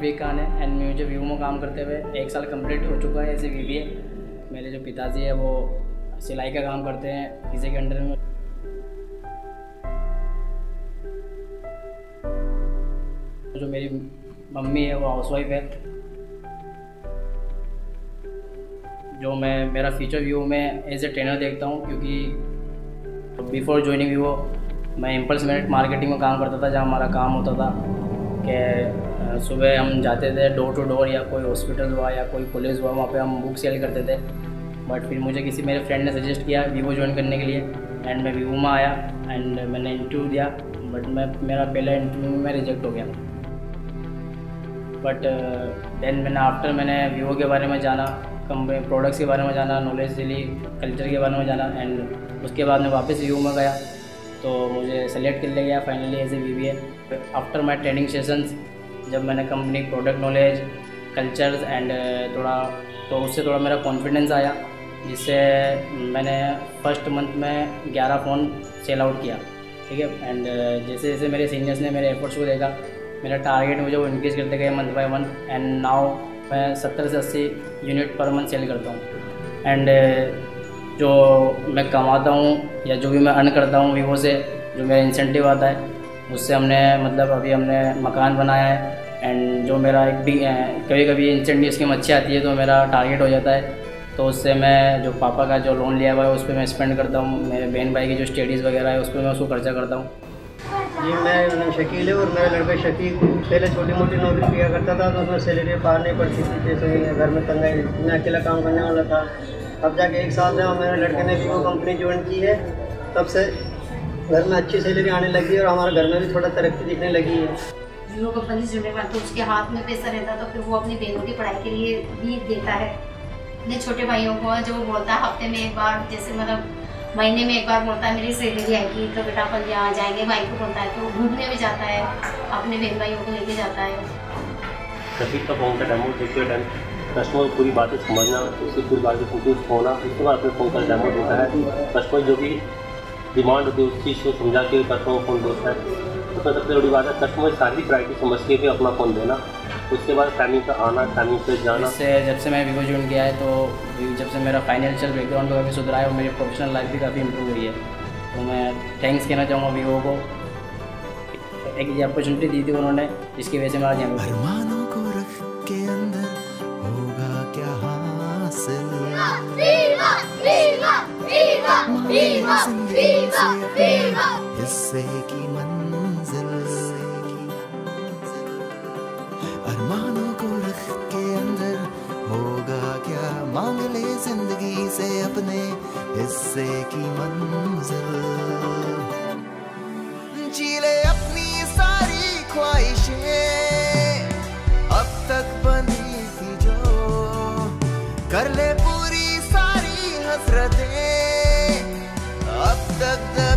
रफ़ीक खान है एंड मुझे व्यू में काम करते हुए एक साल कंप्लीट हो चुका है ए वी मेरे जो पिताजी है वो सिलाई का काम करते हैं, किसी के अंडर में। जो मेरी मम्मी है वो हाउसवाइफ है। जो मैं, मेरा फ्यूचर व्यू में एज ए ट्रेनर देखता हूँ, क्योंकि बिफोर ज्वाइनिंग व्यू मैं इम्पल्स मार्केटिंग में काम करता था, जहाँ हमारा काम होता था। कि सुबह हम जाते थे डोर टू डोर या कोई हॉस्पिटल हुआ या कोई कॉलेज हुआ, वहाँ पे हम बुक सेल करते थे। बट फिर मुझे किसी मेरे फ्रेंड ने सजेस्ट किया वीवो ज्वाइन करने के लिए। एंड मैं वीवो में आया एंड मैंने इंटरव्यू दिया। बट मैं, मेरा पहला इंटरव्यू में रिजेक्ट हो गया। बट देन मैंने आफ्टर मैंने वीवो के बारे में जाना कम प्रोडक्ट्स के बारे में जाना नॉलेज ली कल्चर के बारे में जाना। एंड उसके बाद मैं वापस वीवो में गया। तो मुझे सेलेक्ट कर लिया गया finally as a V after my training sessions जब मैंने company product knowledge cultures and थोड़ा तो उससे थोड़ा मेरा कॉन्फिडेंस आया जिससे मैंने फ़र्स्ट मंथ में 11 फ़ोन सेल आउट किया ठीक है? एंड uh, जैसे जैसे मेरे सीनियर्स ने मेरे एफर्ट्स को देखा मेरा टारगेट मुझे वो इंक्रीज़ करते गए month by month and now मैं सत्तर से अस्सी यूनिट पर मंथ सेल करता हूँ। एंड जो मैं कमाता हूँ या जो भी मैं अर्न करता हूँ वीवो से, जो मेरा इंसेंटिव आता है, उससे हमने मतलब अभी हमने मकान बनाया है एंड जो मेरा एक भी कभी कभी इंसेंटिव स्कीम अच्छी आती है तो मेरा टारगेट हो जाता है। तो उससे मैं जो पापा का जो लोन लिया हुआ है, उस पर मैं स्पेंड करता हूँ। मेरे बहन भाई की जो स्टडीज़ वगैरह है, उस पर मैं उसको खर्चा करता हूँ। जी मैं शकील है और मेरा लड़का शकील पहले छोटी मोटी नौकरी किया करता था तो उसमें सैलरी पार नहीं पड़ती थी जैसे घर में तंगाई मैं अकेला काम करने वाला था। अब जाके एक साल से मेरे लड़के ने वीवो कंपनी ज्वाइन की है। तब से घर में अच्छी सैलरी आने लगी और हमारे घर में भी थोड़ा तरक्की दिखने लगी है। वीवो कंपनी से जुड़ने तो उसके हाथ में पैसा रहता तो फिर वो अपनी बहनों की पढ़ाई के लिए भी देता है। अपने छोटे भाइयों को जो बोलता है हफ़्ते में एक बार जैसे मतलब महीने में एक बार बोलता है मेरी सैलरी आएगी तो बेटा अपन यहाँ जाएँगे भाई को बोलता है तो घूमने भी जाता है अपने बहन भाइयों को लेके जाता है। सभी का फ़ोन का डेमो देखिए कस्टमर पूरी बातें समझना उसकी पूरी बातें संतुष्ट होना उसके बाद अपने फ़ोन का डेमो देता है। कस्टमर जो भी डिमांड होती है उस चीज़ को समझा के कस्टमर फ़ोन देता है। तो सबसे बड़ी बात है कस्टमर सारी प्राइटी समझ के भी अपना फ़ोन देना। उसके बाद टाइमिंग पर आना टाइमिंग पर जाना। इससे जब से मैं वीवो ज्वाइन किया है तो जब से मेरा फाइनेंशियल बैकग्राउंड काफ़ी सुधरा है और मेरी प्रोफेशनल लाइफ भी काफ़ी इंप्रूव हुई है। तो मैं थैंक्स कहना चाहूँगा वीवो को। एक अपॉर्चुनिटी दी थी उन्होंने जिसकी वजह से मैं आज यहाँ हिस्से की मंजिल अरमानों को रख के अंदर होगा क्या? मांग ले ज़िंदगी से अपने हिस्से की मंजिल। कर